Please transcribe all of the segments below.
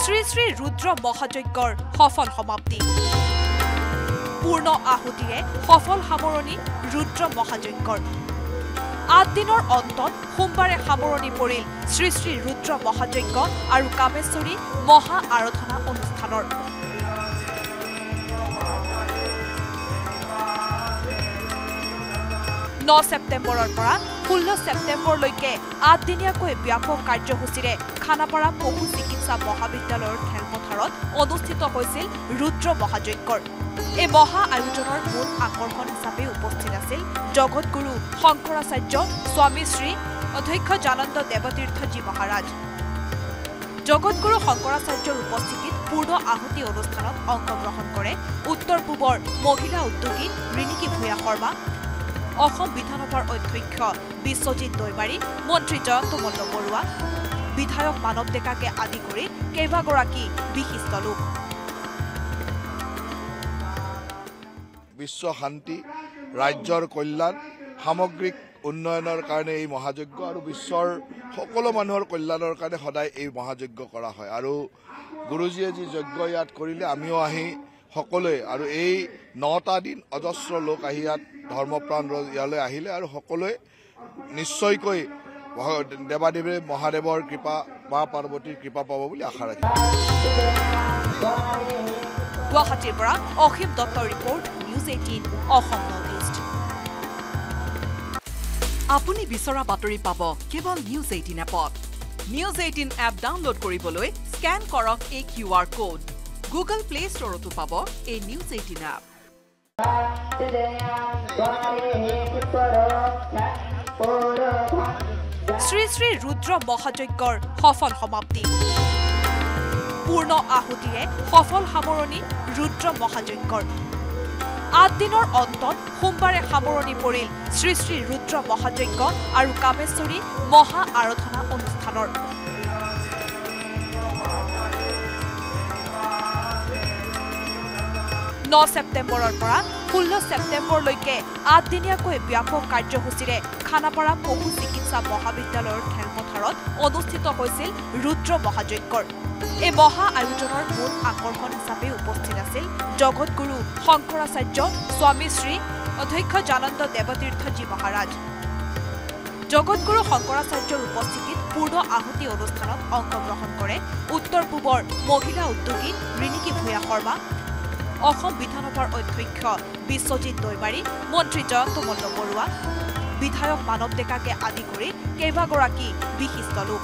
শ্ৰী শ্ৰী ৰুদ্ৰ মহাযজ্ঞৰ সফল সমাপ্তি। পূৰ্ণ আহুতিৰে সফল সামৰণি ৰুদ্ৰ মহাযজ্ঞৰ। আঠ দিনৰ অন্তত সোমবাৰে সামৰণি পৰিল শ্ৰী শ্ৰী ৰুদ্ৰ মহাযজ্ঞ আৰু কামেশ্বৰী মহা আৰাধনা অনুষ্ঠানৰ। ন ছেপ্টেম্বৰৰ পৰা ষোল্ল ছেপ্টেম্বৰলৈকে আঠদিনীয়াকৈ ব্যাপক কাৰ্যসূচীৰে খানাপাৰা পশু চিকিৎসা মহাবিদ্যালয়ৰ খেলপথাৰত অনুষ্ঠিত হৈছিল ৰুদ্ৰ মহাযজ্ঞৰ। এই মহা আয়োজনৰ মূল আকৰ্ষণ হিচাপে উপস্থিত আছিল জগতগুৰু শংকৰাচাৰ্য স্বামী শ্ৰী অধ্যক্ষ জানন্দ দেৱতীৰ্থজী মহাৰাজ। জগতগুৰু শংকৰাচাৰ্যৰ উপস্থিতিত পূৰ্ণ আহুতি অনুষ্ঠানত অংশগ্ৰহণ কৰে উত্তৰ পূবৰ মহিলা উদ্যোগী ৰিণিকী ভূঞা শৰ্মা অসম বিধানসভাৰ অধ্যক্ষ বিশ্বজিৎ দৈমাৰী মন্ত্ৰী জয়ন্ত মল্ল বৰুৱা বিধায়ক মানৱ ডেকাকে আদি কৰি কেইবাগৰাকী বিশিষ্ট লোক। বিশ্ব শান্তি ৰাজ্যৰ কল্যাণ সামগ্ৰিক উন্নয়নৰ কাৰণে এই মহাযজ্ঞ আৰু বিশ্বৰ সকলো মানুহৰ কল্যাণৰ কাৰণে সদায় এই মহাযজ্ঞ কৰা হয়। আৰু গুৰুজীয়ে যি যজ্ঞ ইয়াত কৰিলে আমিও আহি সকলোৱে আৰু এই নটা দিন অজস্ৰ লোক আহি ইয়াত ধৰ্মপ্ৰাণ ইয়ালৈ আহিলে আৰু সকলোৱে নিশ্চয়কৈ দেৱাদেৱে মহাদেৱৰ কৃপা মা পাৰ্বতীৰ কৃপা পাব বুলি আশা ৰাখিছোঁ গুৱাহাটীৰ পৰা অসীম দত্তৰ report News eighteen Assam north east আপুনি বিচৰা বাতৰি পাব কেৱল নিউজ এইটিন এপত। নিউজ এইটিন এপ ডাউনলোড কৰিবলৈ স্কেন কৰক এই Q R code. Google Play ষ্টৰতো পাব এই News eighteen app Shri Shri Rudra মহাযজ্ঞৰ সফল সমাপ্তি। পূৰ্ণ আহুতিৰে সফল সামৰণি ৰুদ্ৰ মহাযজ্ঞৰ। আঠ দিনৰ অন্তত সোমবাৰে সামৰণি পৰিল শ্ৰী শ্ৰী ৰুদ্ৰ মহাযজ্ঞ আৰু কামেশ্বৰী মহা আৰাধনা অনুষ্ঠানৰ। ন ছেপ্টেম্বৰৰ পৰা ষোল্ল ছেপ্টেম্বৰলৈকে আঠদিনীয়াকৈ ব্যাপক কাৰ্যসূচীৰে খানাপাৰা পশু চিকিৎসা মহাবিদ্যালয়ৰ খেলপথাৰত অনুষ্ঠিত হৈছিল ৰুদ্ৰ মহাযজ্ঞৰ। এই মহা আয়োজনৰ মূল আকৰ্ষণ হিচাপে উপস্থিত আছিল জগতগুৰু শংকৰাচাৰ্য স্বামী শ্ৰী অধ্যক্ষ জানন্দ দেৱতীৰ্থজী মহাৰাজ। জগতগুৰু শংকৰাচাৰ্যৰ উপস্থিতিত পূৰ্ণ আহুতি অনুষ্ঠানত অংশগ্ৰহণ কৰে উত্তৰ পূবৰ মহিলা উদ্যোগী ৰিণিকী ভূঞা শৰ্মা অসম বিধানসভাৰ অধ্যক্ষ বিশ্বজিৎ দৈমাৰী মন্ত্ৰী জয়ন্ত মল্ল বৰুৱা বিধায়ক মানৱ ডেকাকে আদি কৰি কেইবাগৰাকী বিশিষ্ট লোক।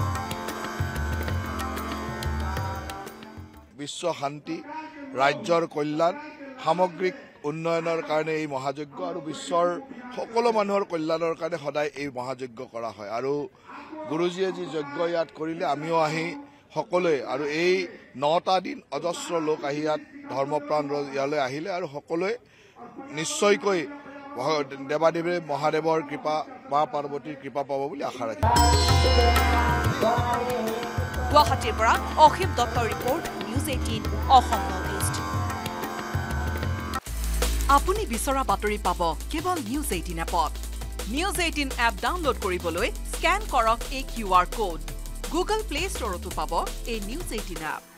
বিশ্ব শান্তি ৰাজ্যৰ কল্যাণ সামগ্ৰিক উন্নয়নৰ কাৰণে এই মহাযজ্ঞ আৰু বিশ্বৰ সকলো মানুহৰ কল্যাণৰ কাৰণে সদায় এই মহাযজ্ঞ কৰা হয়। আৰু গুৰুজীয়ে যি যজ্ঞ ইয়াত কৰিলে আমিও আহি সকলোৱে আৰু এই নটা দিন অজস্ৰ লোক আহি ইয়াত ধৰ্মপ্ৰাণ ইয়ালৈ আহিলে আৰু সকলোৱে নিশ্চয়কৈ দেৱাদেৱে মহাদেৱৰ কৃপা মা পাৰ্বতীৰ কৃপা পাব বুলি আশা ৰাখিছোঁ গুৱাহাটীৰ পৰা অসীম দত্তৰ report News eighteen Assam north east. আপুনি বিচৰা বাতৰি পাব কেৱল নিউজ এইটিন এপত। নিউজ এইটিন এপ ডাউনলোড কৰিবলৈ স্কেন কৰক এই Q R code. Google Play ষ্টৰতো পাব এই নিউজ এইটিন এপ